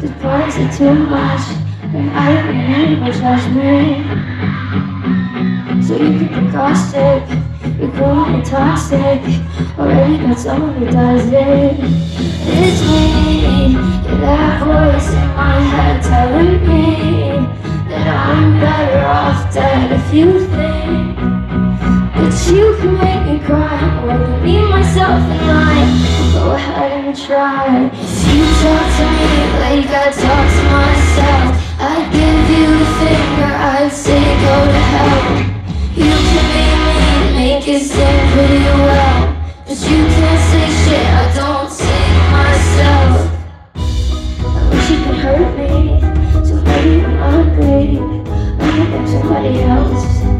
say too much, and I don't need no judgment. So you can be caustic, you're and toxic. Already got someone who does it. It's me, that voice in my head telling me that I'm better off dead if you think that you can make me cry or be myself and I go ahead and try. You talk to me like I talk to myself. I give you the finger, I'd say go to hell. You can be me, make it seem pretty well, but you can't say shit. I don't say myself. I wish you could hurt me, so maybe I'm ugly. I I'm somebody else.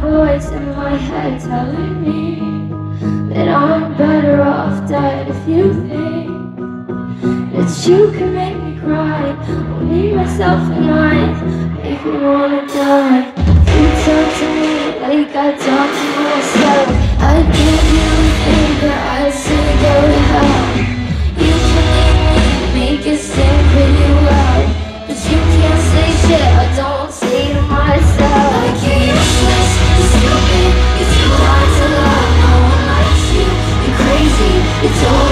Voice in my head telling me I'm better off dead if you think That you can make me cry. Only myself and I if you wanna die. You talk to me like I talk to myself. I give you a that I It's all